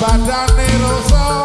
badane rasa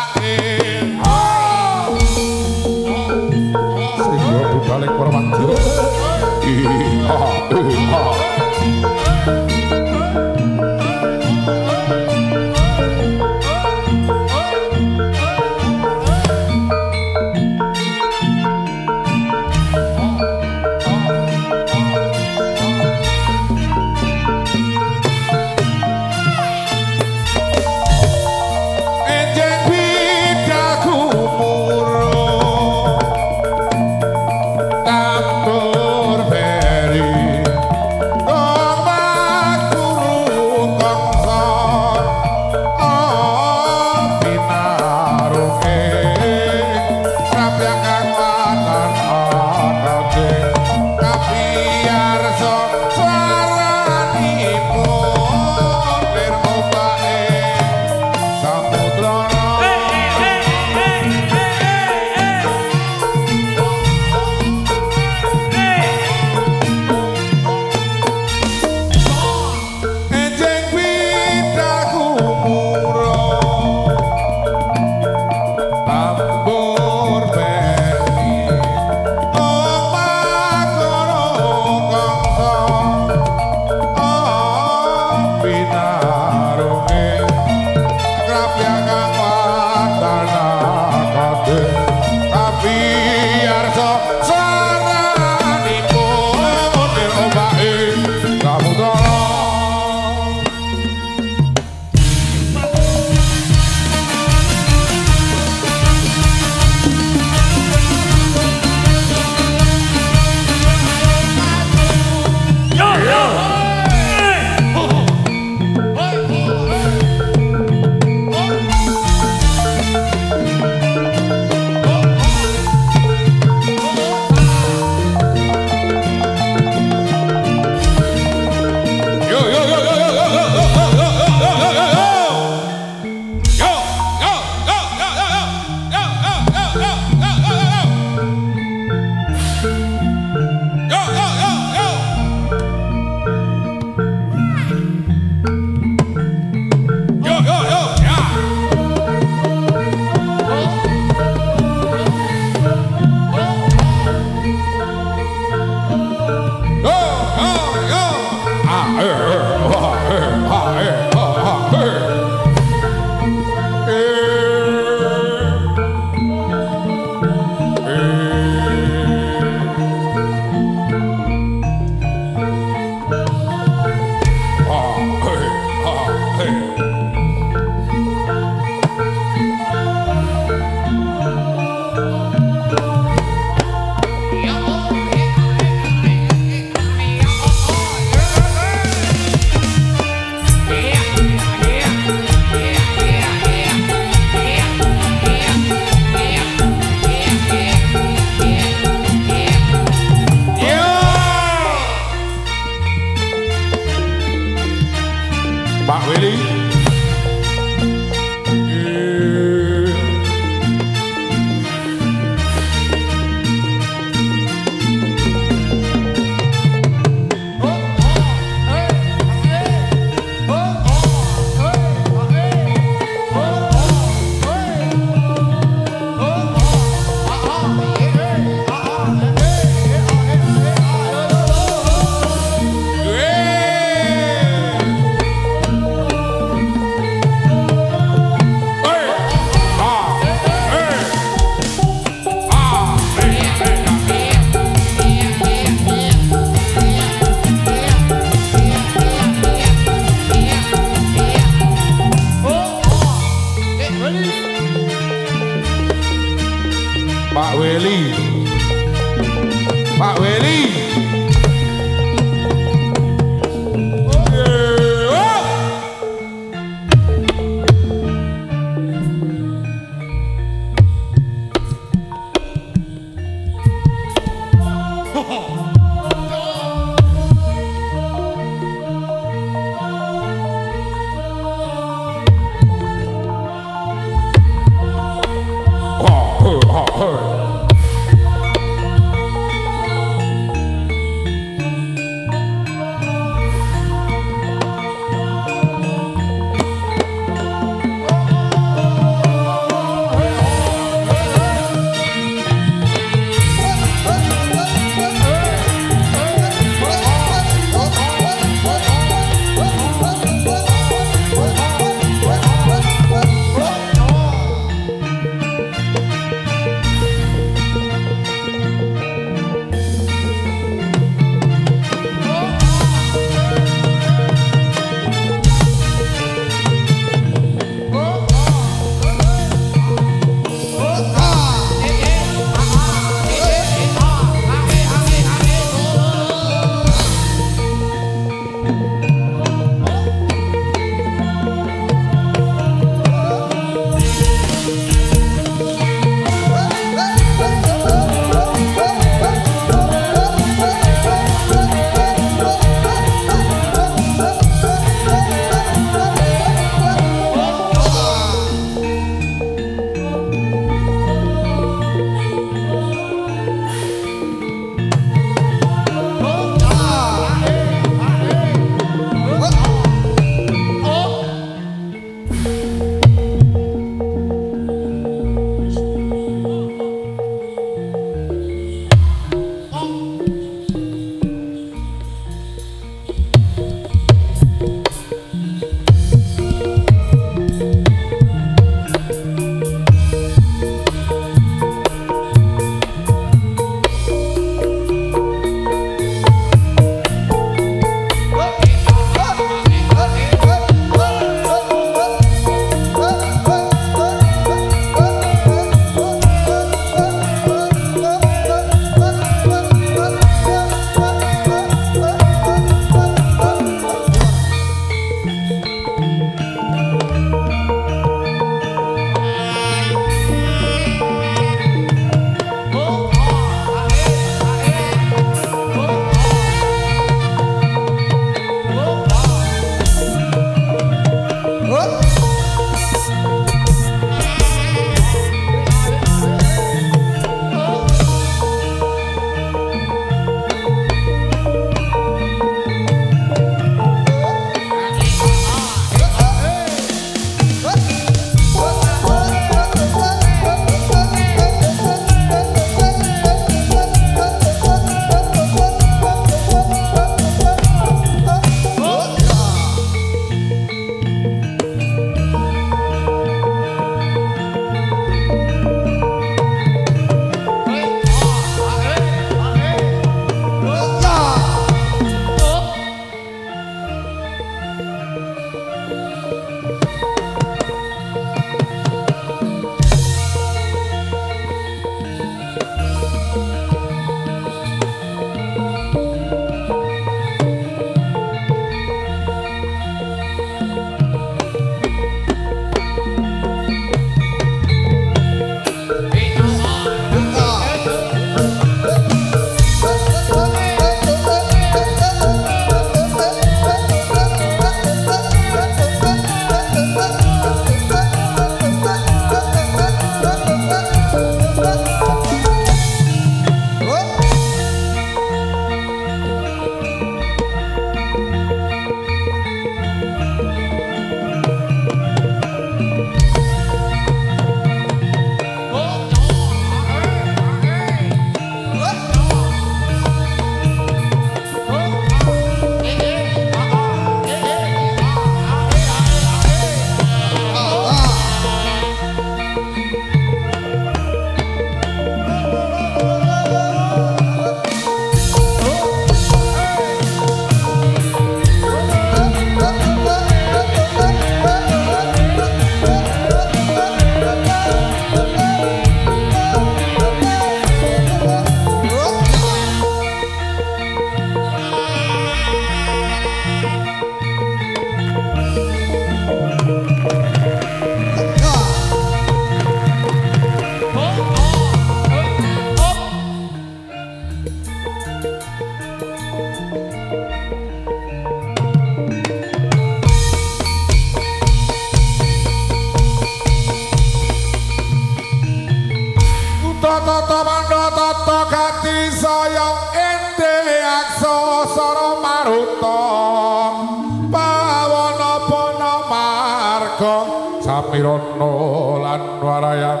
Wirana lan Warayan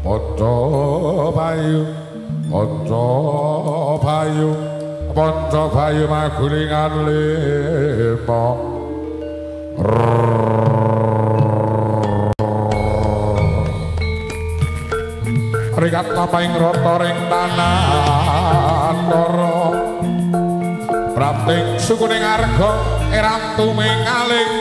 Ponco Bayu Ponco Bayu Ponco Bayu Magulingan Lima Rikat lapaing rata ring tanah Toro Prapting sukuning arga Erantu mengaling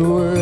the.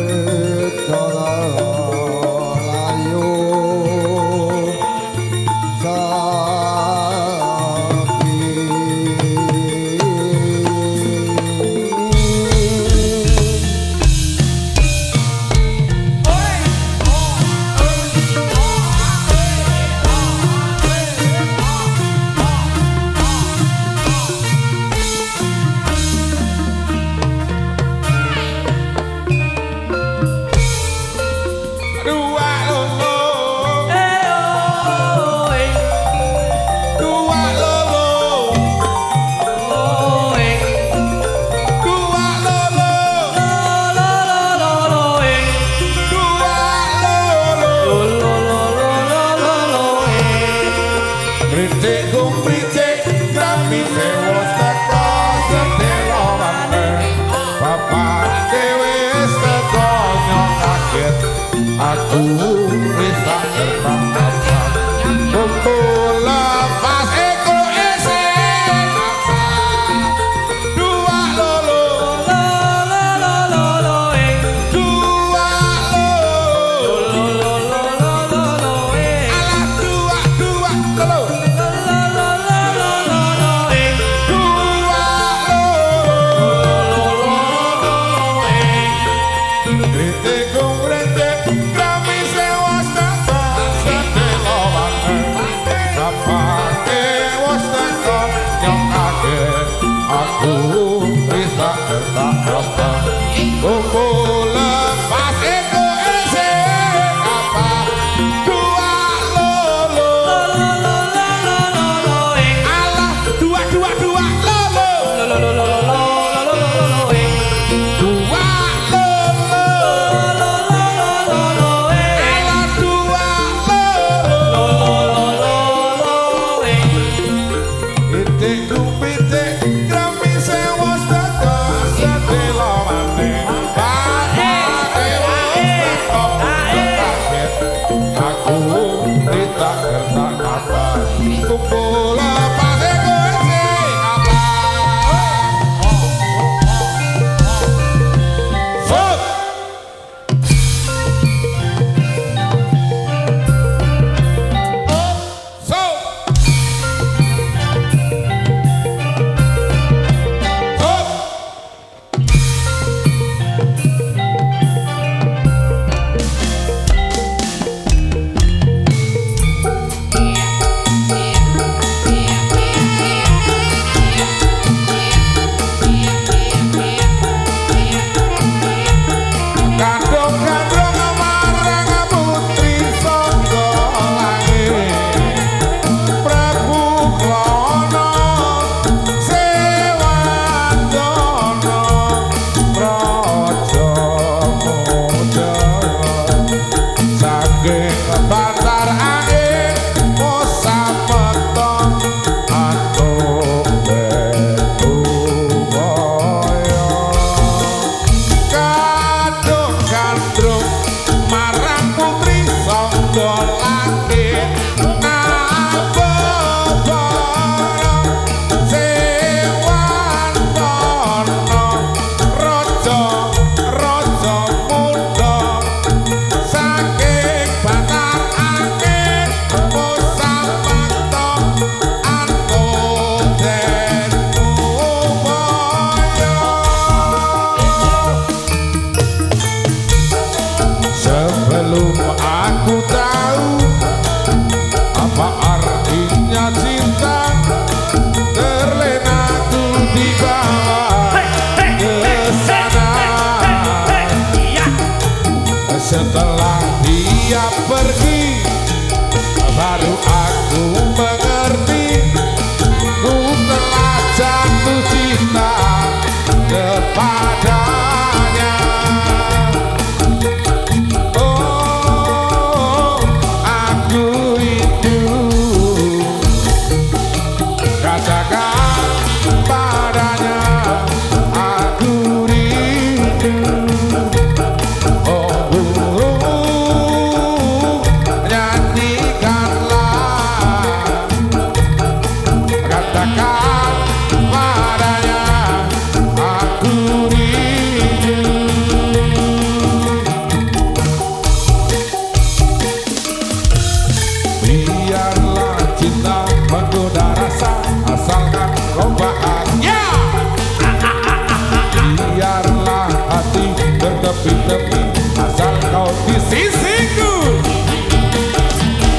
tepi-tepi asal kau di sisiku.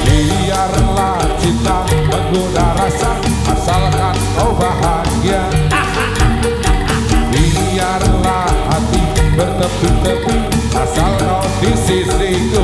Biarlah cinta menggoda rasa asalkan kau bahagia. Biarlah hati bertepi-tepi asal kau di sisiku.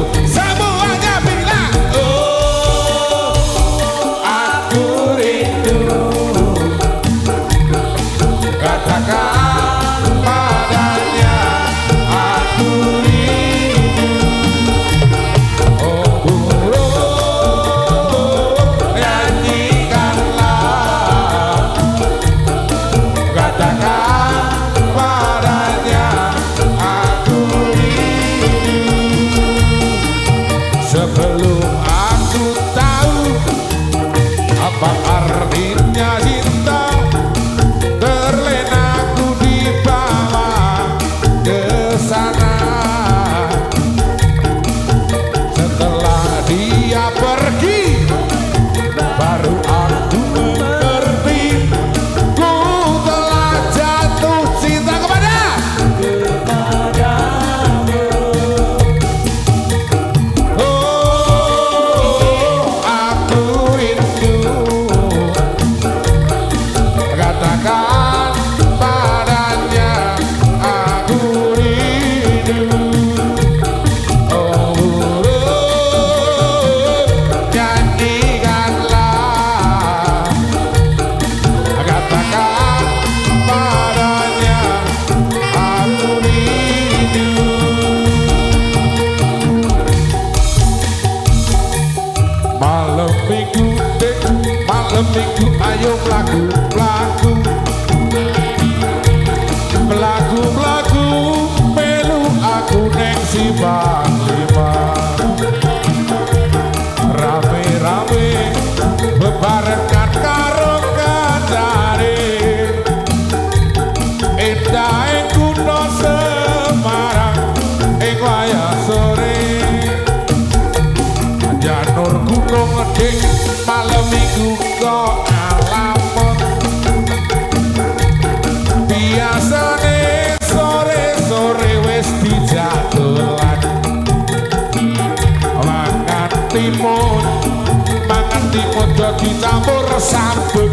time.